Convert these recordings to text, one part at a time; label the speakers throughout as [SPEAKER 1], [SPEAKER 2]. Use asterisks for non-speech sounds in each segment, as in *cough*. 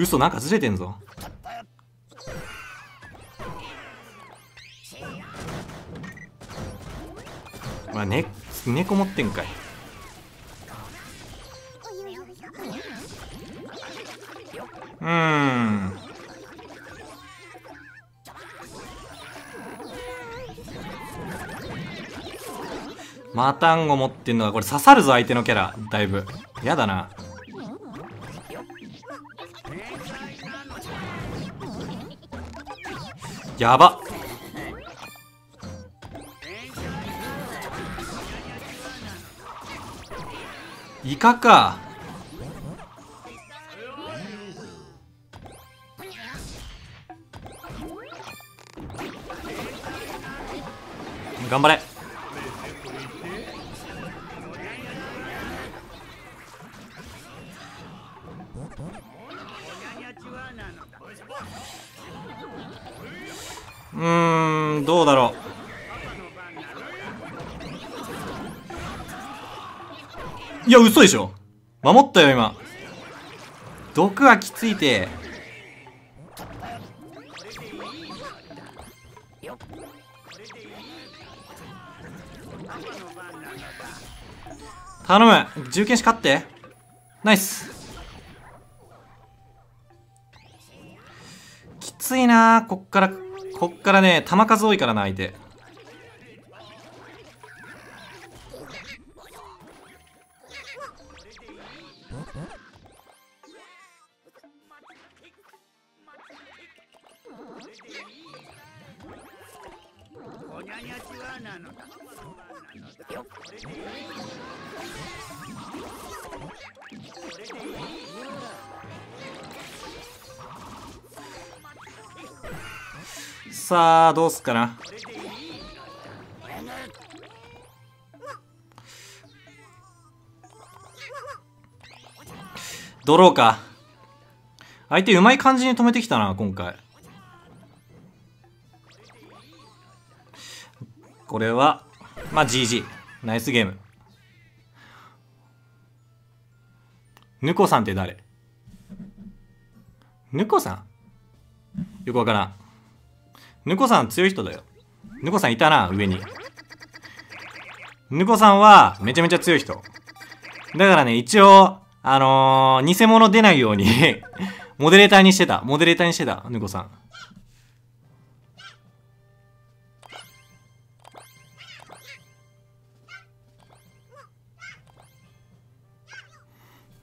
[SPEAKER 1] 嘘なんかずれてんぞ。まあね猫持ってんかい。うん。マタンゴ持ってんのがこれ刺さるぞ相手のキャラ。だいぶ。やだな。やば。イカか。頑張れ。いや嘘でしょ。守ったよ今。毒がきついて。頼む。重剣士勝って。ナイス。きついなこっからこっからね球数多いからな相手。さあどうすっかな。ドローか。相手うまい感じに止めてきたな今回。これはまあ GG ナイスゲーム。ぬこさんって誰？ぬこさん？よくわからん。ぬこさん強い人だよ。ぬこさんいたな、上に。ぬこさんはめちゃめちゃ強い人。だからね、一応、あのー、偽物出ないように *laughs* モデレーターにしてた。モデレーターにしてた、ぬこさん。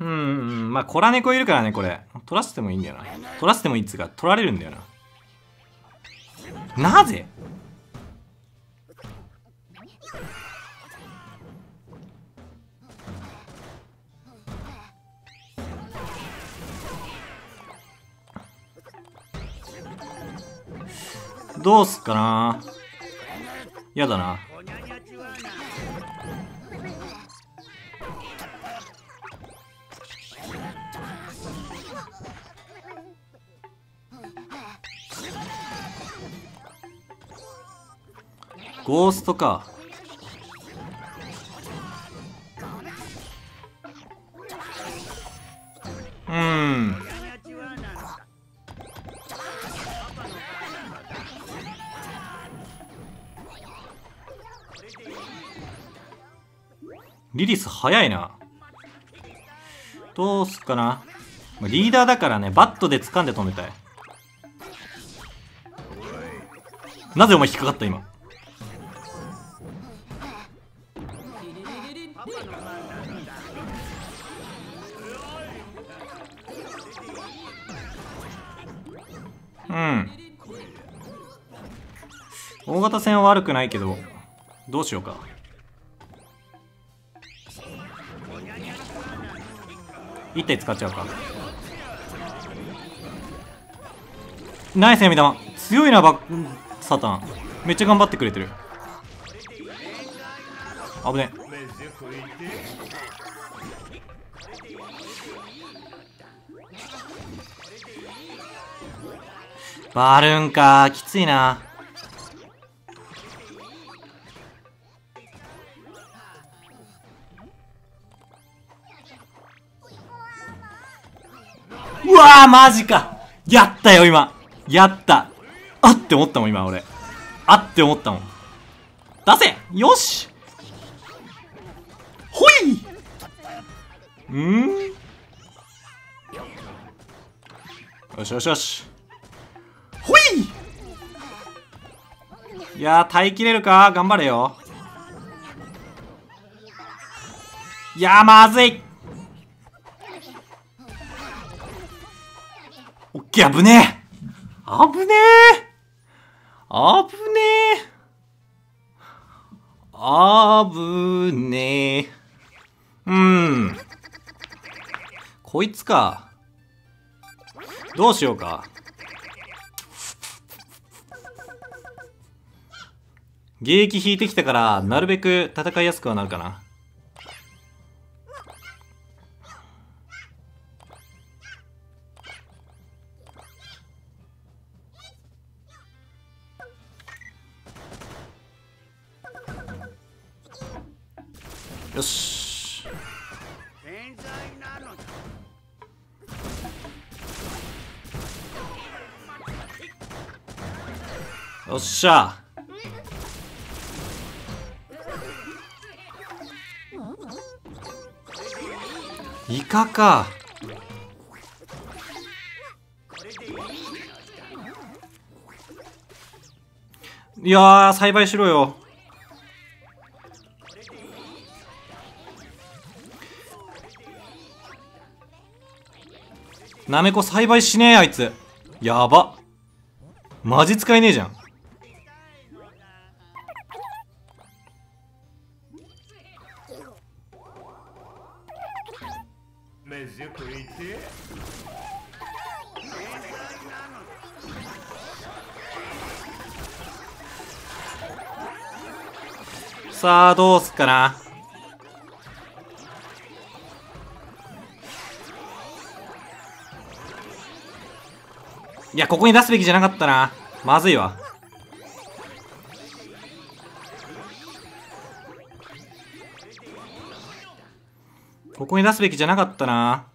[SPEAKER 1] うん、まあ、コラ猫いるからね、これ。取らせてもいいんだよな。取らせてもいいっつうか、取られるんだよな。なぜ？どうすっかな？やだな。ゴーストか。うん。リリス早いな。どうすっかな。リーダーだからねバットで掴んで止めたい。なぜお前引っかかった今？うん。大型戦は悪くないけどどうしようか。一体使っちゃうか。ナイス闇玉。強いなバサタン。めっちゃ頑張ってくれてる。危ねバルーンか。きついな。うわーマジか。やったよ今。やった。あって思ったもん今俺。あって思ったもん。出せ。よし。ほい！うん？よしよしよし。ほい！いやー耐えきれるか？頑張れよ。いやーまずい。オッケー危ねえ。危ねえ。危ねえ。危ねえうん。こいつか。どうしようか。迎撃引いてきたからなるべく戦いやすくはなるかな。よし。よっしゃ。イカか。いや栽培しろよ。なめこ栽培しねえあいつ。やば。マジ使えねえじゃん。さあどうすっかな。いやここに出すべきじゃなかったな。まずいわ。ここに出すべきじゃなかったな。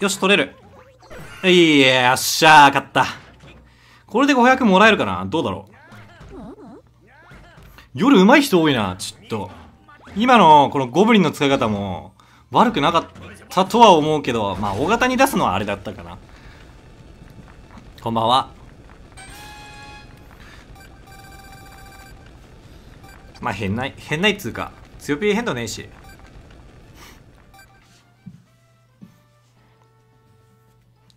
[SPEAKER 1] よし取れる。いやよっしゃー勝った。これで500もらえるかな？どうだろう？夜上手い人多いなちょっと。今のこのゴブリンの使い方も悪くなかったとは思うけどまあ大型に出すのはあれだったかな。こんばんは。まあ変ない変ないっつうか強ピー変動ねえし。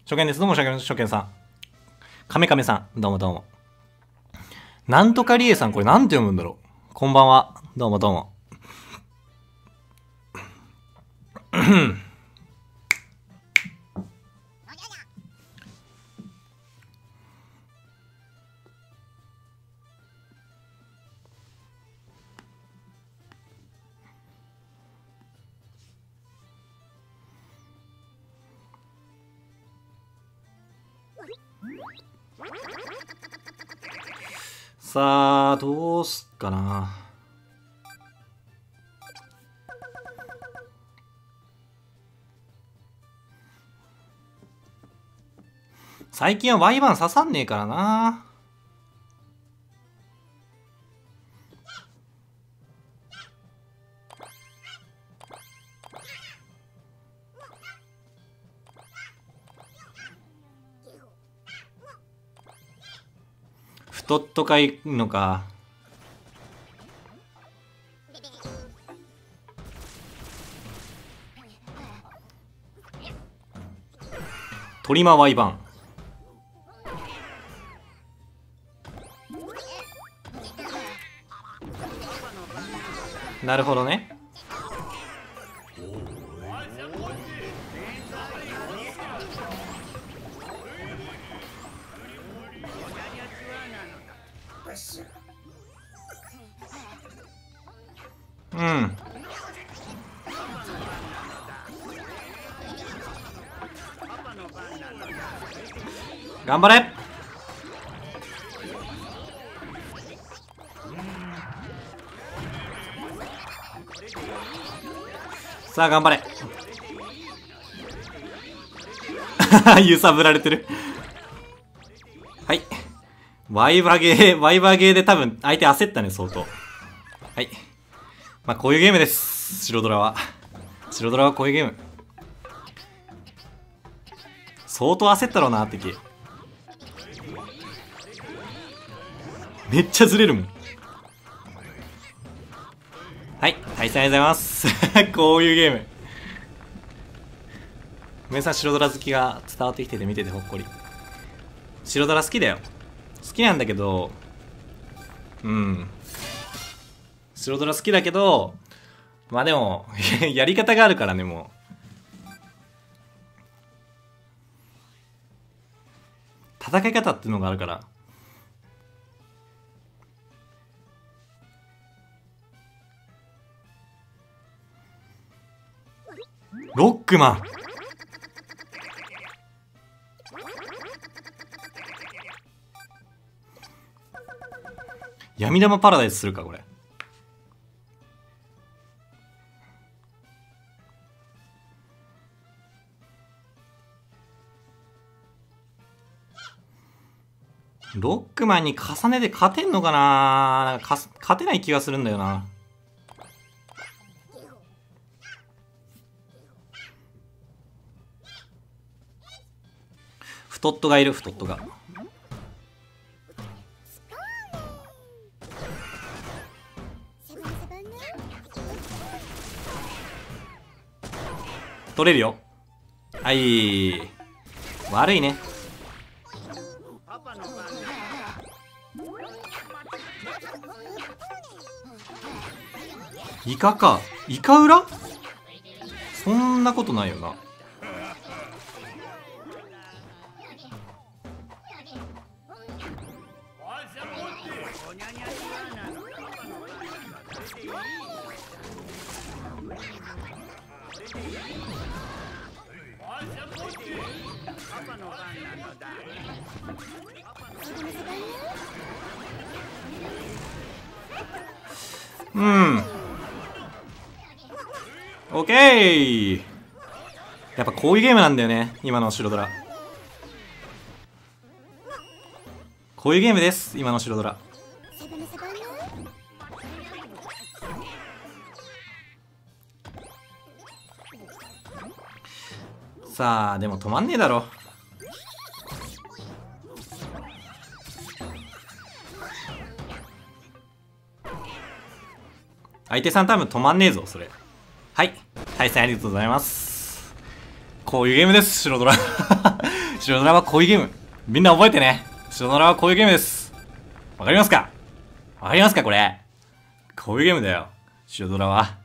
[SPEAKER 1] 初見です。どうも初見初見さん亀亀さん。どうもどうも。なんとかりえさん。これなんて読むんだろう。こんばんは。どうもどうも。さあどうすっかな。最近は Y バン刺さんねえからな。太っとかいのか。トリマワイバン。なるほどね。うん頑張れさあ、頑張れ。*laughs* 揺さぶられてる。はい。ワイバゲー、ワイバゲーで多分相手焦ったね、相当。はい。まあ、こういうゲームです。白ドラは。白ドラはこういうゲーム。相当焦ったろうな、敵。めっちゃずれるもん。はい、対戦ありがとうございます。*laughs* こういうゲーム。皆さん白ドラ好きが伝わってきてて見ててほっこり。白ドラ好きだよ。好きなんだけど、うん。白ドラ好きだけど、まあでも、*laughs* やり方があるからね、もう。戦い方っていうのがあるから。ロックマン闇玉パラダイスするかこれロックマンに重ねて勝てんのかな？なか勝てない気がするんだよな。太っとがいる太っとが。取れるよ。はい。悪いね。イカか。イカ裏？そんなことないよな。うん。オッケー。やっぱこういうゲームなんだよね。今の白ドラ。こういうゲームです。今の白ドラ。さあでも止まんねえだろ。相手さん多分止まんねえぞそれ。はい。対戦ありがとうございます。こういうゲームです。白ドラ *laughs* 白ドラはこういうゲーム。みんな覚えてね。白ドラはこういうゲームです。わかりますか？わかりますかこれ？こういうゲームだよ。白ドラは